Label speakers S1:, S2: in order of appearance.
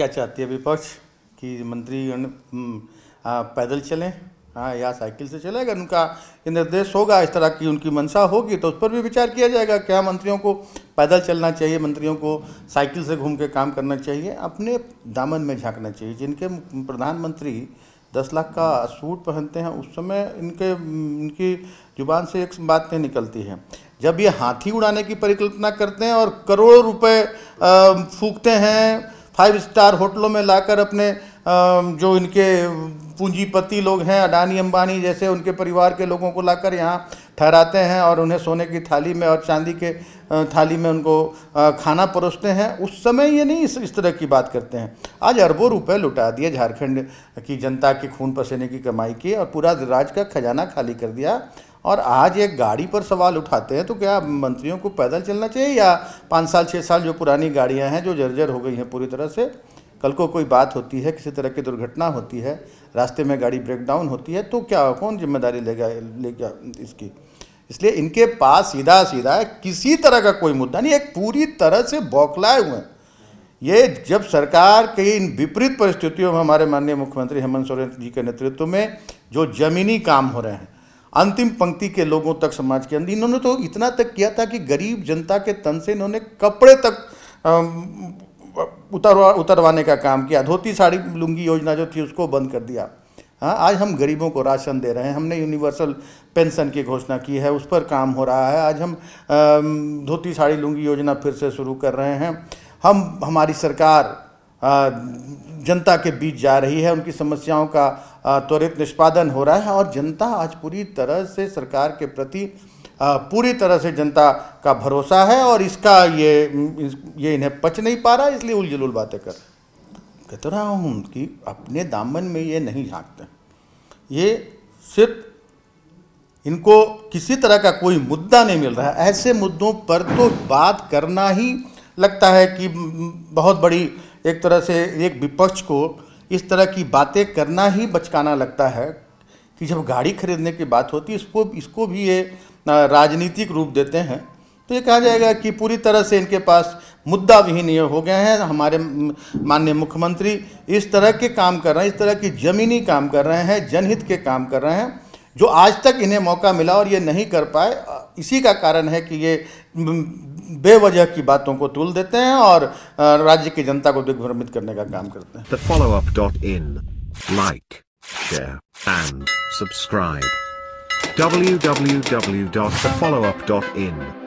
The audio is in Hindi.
S1: क्या चाहती है विपक्ष? कि हम्म, पैदल चलें? हाँ या साइकिल से चले? अगर उनका निर्देश होगा इस तरह की उनकी मंशा होगी तो उस पर भी विचार किया जाएगा। क्या मंत्रियों को पैदल चलना चाहिए? मंत्रियों को साइकिल से घूम के काम करना चाहिए? अपने दामन में झांकना चाहिए। जिनके प्रधानमंत्री दस लाख का सूट पहनते हैं उस समय इनके इनकी ज़ुबान से एक बात नहीं निकलती है। जब ये हाथी उड़ाने की परिकल्पना करते हैं और करोड़ों रुपए फूकते हैं फाइव स्टार होटलों में लाकर अपने जो इनके पूंजीपति लोग हैं, अडानी अंबानी जैसे उनके परिवार के लोगों को लाकर यहाँ ठहराते हैं और उन्हें सोने की थाली में और चांदी के थाली में उनको खाना परोसते हैं। उस समय ये नहीं इस, इस तरह की बात करते हैं। आज अरबों रुपए लुटा दिए झारखंड की जनता के खून पसीने की कमाई की और पूरा राज्य का खजाना खाली कर दिया। और आज एक गाड़ी पर सवाल उठाते हैं तो क्या मंत्रियों को पैदल चलना चाहिए या पाँच साल छः साल जो पुरानी गाड़ियाँ हैं जो जर्जर हो गई हैं पूरी तरह से? कल को कोई बात होती है, किसी तरह की दुर्घटना होती है, रास्ते में गाड़ी ब्रेक डाउन होती है तो क्या, कौन ज़िम्मेदारी लेगा लेगा इसकी? इसलिए इनके पास सीधा सीधा किसी तरह का कोई मुद्दा नहीं, एक पूरी तरह से बौखलाए हुए हैं। ये जब सरकार के इन विपरीत परिस्थितियों में हमारे माननीय मुख्यमंत्री हेमंत सोरेन जी के नेतृत्व में जो जमीनी काम हो रहे हैं, अंतिम पंक्ति के लोगों तक, समाज के अंदर, इन्होंने तो इतना तक किया था कि गरीब जनता के तन से इन्होंने कपड़े तक उतरवा, उतरवाने का काम किया। धोती साड़ी लुंगी योजना जो थी उसको बंद कर दिया। हाँ आज हम गरीबों को राशन दे रहे हैं। हमने यूनिवर्सल पेंशन की घोषणा की है, उस पर काम हो रहा है। आज हम धोती साड़ी लुंगी योजना फिर से शुरू कर रहे हैं। हम, हमारी सरकार जनता के बीच जा रही है। उनकी समस्याओं का त्वरित निष्पादन हो रहा है और जनता आज पूरी तरह से सरकार के प्रति पूरी तरह से जनता का भरोसा है और इसका ये ये इन्हें पच नहीं पा रहा, इसलिए उलझुल बातें कर कहते रहा हूँ कि अपने दामन में ये नहीं झाँकते। ये सिर्फ़ इनको किसी तरह का कोई मुद्दा नहीं मिल रहा। है ऐसे मुद्दों पर तो बात करना ही लगता है कि बहुत बड़ी एक तरह से एक विपक्ष को इस तरह की बातें करना ही बचकाना लगता है। कि जब गाड़ी खरीदने की बात होती है, इसको इसको भी ये राजनीतिक रूप देते हैं। तो ये कहा जाएगा कि पूरी तरह से इनके पास मुद्दा विहीन ये हो गए हैं। हमारे माननीय मुख्यमंत्री इस तरह के काम कर रहे हैं, इस तरह की ज़मीनी काम कर रहे हैं, जनहित के काम कर रहे हैं, जो आज तक इन्हें मौका मिला और ये नहीं कर पाए। इसी का कारण है कि ये बेवजह की बातों को तुल देते हैं और राज्य की जनता को दिग्भ्रमित करने का काम करते हैं।
S2: share, and subscribe. www.thefollowup.in